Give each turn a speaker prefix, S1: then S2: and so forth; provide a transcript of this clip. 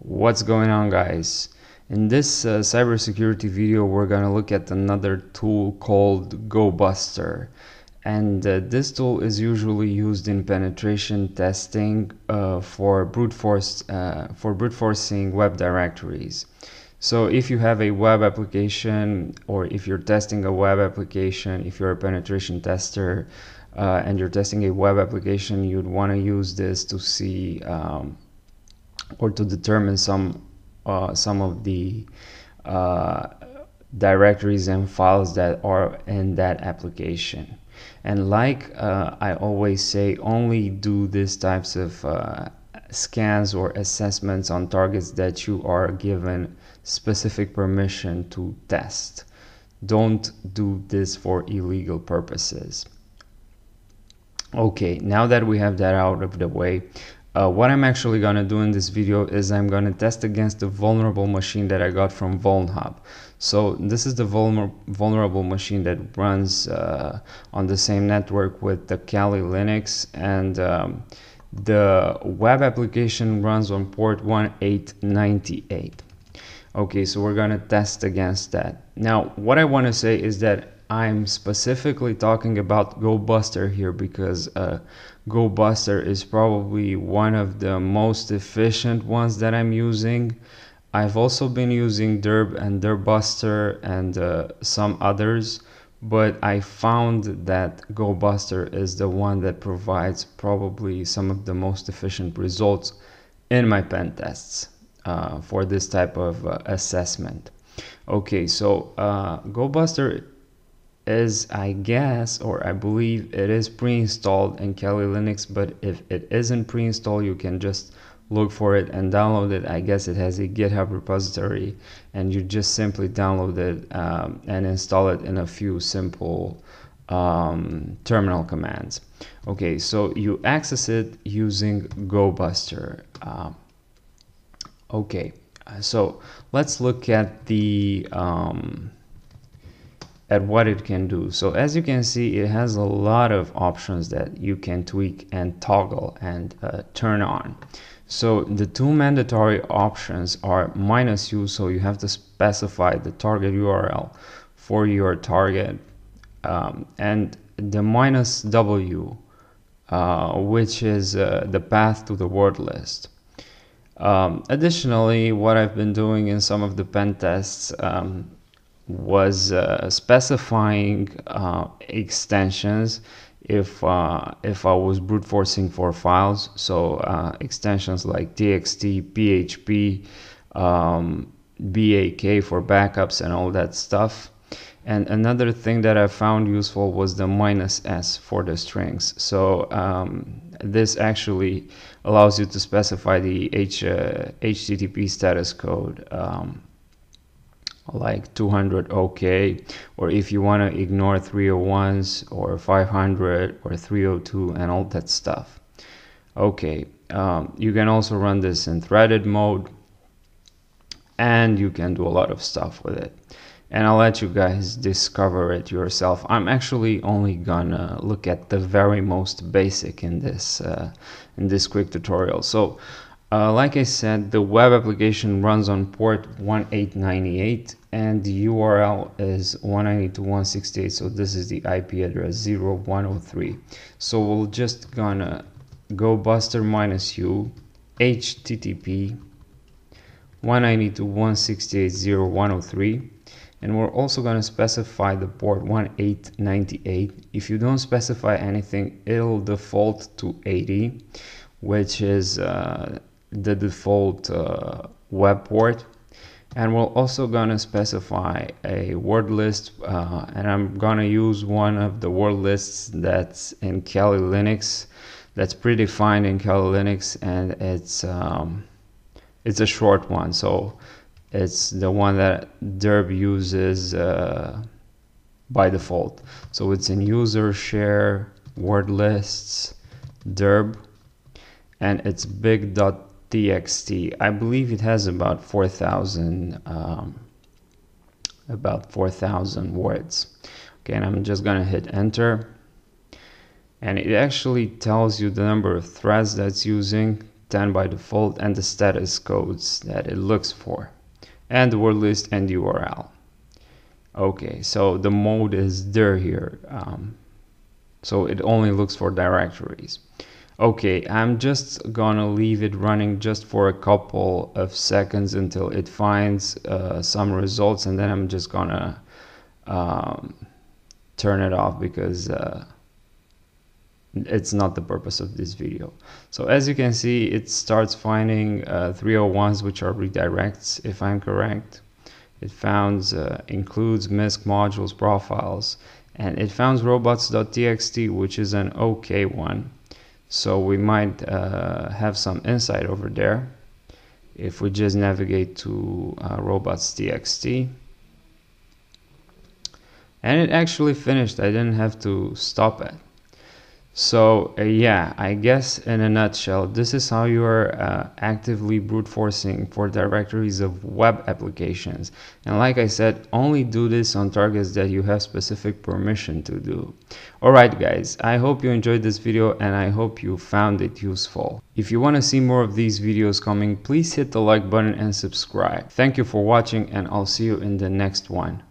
S1: What's going on guys? In this uh, cybersecurity video we're gonna look at another tool called GoBuster and uh, this tool is usually used in penetration testing uh, for brute force uh, for brute forcing web directories. So if you have a web application or if you're testing a web application, if you're a penetration tester uh, and you're testing a web application, you'd want to use this to see um, or to determine some uh, some of the uh, directories and files that are in that application. And like uh, I always say only do these types of uh, scans or assessments on targets that you are given specific permission to test. Don't do this for illegal purposes. Okay now that we have that out of the way uh, what I'm actually gonna do in this video is I'm gonna test against the vulnerable machine that I got from VulnHub. So this is the vulner vulnerable machine that runs uh, on the same network with the Kali Linux and um, the web application runs on port 1898. Okay, so we're gonna test against that. Now, what I wanna say is that I'm specifically talking about GoBuster here because uh, GoBuster is probably one of the most efficient ones that I'm using. I've also been using DIRB and DirBuster and uh, some others, but I found that GoBuster is the one that provides probably some of the most efficient results in my pen tests uh, for this type of uh, assessment. Okay, so uh, GoBuster is I guess or I believe it is pre-installed in Kali Linux but if it isn't pre-installed you can just look for it and download it. I guess it has a github repository and you just simply download it um, and install it in a few simple um, terminal commands. Okay so you access it using GoBuster. Um, okay so let's look at the um, at what it can do. So as you can see, it has a lot of options that you can tweak and toggle and uh, turn on. So the two mandatory options are minus u, so you have to specify the target URL for your target, um, and the minus w, uh, which is uh, the path to the word list. Um, additionally, what I've been doing in some of the pen tests, um, was uh, specifying uh, extensions if uh, if I was brute forcing for files. So uh, extensions like txt, php, um, bak for backups and all that stuff. And another thing that I found useful was the minus s for the strings. So um, this actually allows you to specify the H, HTTP uh, status code. Um, like 200 OK or if you want to ignore 301s or 500 or 302 and all that stuff. Okay um, you can also run this in threaded mode and you can do a lot of stuff with it. And I'll let you guys discover it yourself. I'm actually only gonna look at the very most basic in this uh, in this quick tutorial. So uh, like I said, the web application runs on port 1898 and the URL is 192.168 so this is the IP address 0103 so we'll just gonna go buster minus u http 192.168.0.103 and we're also going to specify the port 1898 if you don't specify anything it'll default to 80 which is uh, the default uh, web port. And we're also gonna specify a word list uh, and I'm gonna use one of the word lists that's in Kali Linux that's predefined in Kali Linux and it's um, it's a short one. So it's the one that DIRB uses uh, by default. So it's in user share word lists dirb and it's big.txt txt i believe it has about 4000 um, about 4000 words okay and i'm just gonna hit enter and it actually tells you the number of threads that's using 10 by default and the status codes that it looks for and the word list and URL. Okay, so the mode is dir here. Um, so it only looks for directories. Okay, I'm just gonna leave it running just for a couple of seconds until it finds uh, some results and then I'm just gonna um, turn it off because uh, it's not the purpose of this video. So as you can see, it starts finding uh, 301s which are redirects if I'm correct. It founds uh, includes MISC modules profiles and it founds robots.txt which is an okay one so we might uh, have some insight over there. If we just navigate to uh, robots.txt and it actually finished. I didn't have to stop it so uh, yeah, I guess in a nutshell, this is how you are uh, actively brute forcing for directories of web applications. And like I said, only do this on targets that you have specific permission to do. Alright guys, I hope you enjoyed this video and I hope you found it useful. If you want to see more of these videos coming, please hit the like button and subscribe. Thank you for watching and I'll see you in the next one.